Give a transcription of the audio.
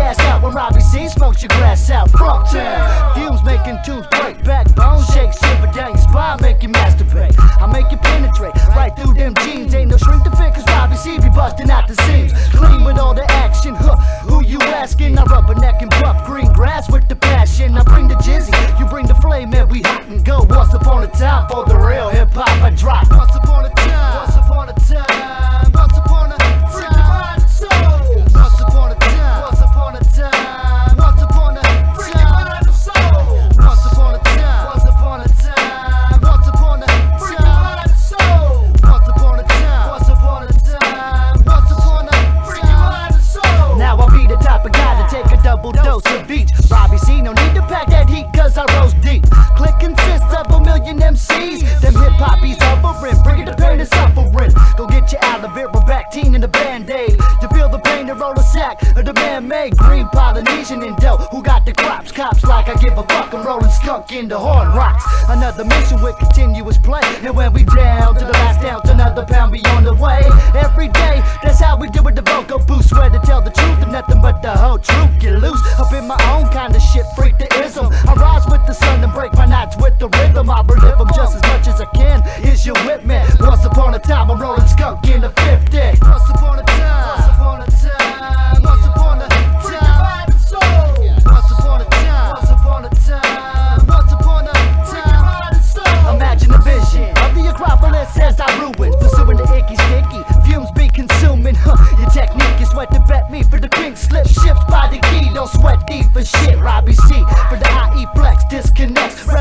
ass out when Robby C smokes your glass out. Fuck town. Making tunes break, backbone shake, shiver down your make you masturbate. I make you penetrate right through them jeans. Ain't no shrink to fit, cause Robby C be busting out the seams. Clean with all the action, huh? Who you asking? I rubberneck and buff green grass with the passion. I bring the jizzy, you bring the flame, and we hit and go. Once upon a time for the real. crazy. No need to pack that heat, cause I rose deep. Click consists of a million MCs. Them hip hoppies offering, bringing the pain and suffering. Go get your aloe vera, teen and the band aid. You feel the pain to roll a sack of the man made green Polynesian and. Who got the crops? Cops like I give a fuck. I'm rolling skunk into horn rocks. Another mission with continuous play. And when we down to the last ounce, another pound be on the way. Every day, that's how we do it. The vocal boost, the. Shit. Robby C. For the IE flex disconnects.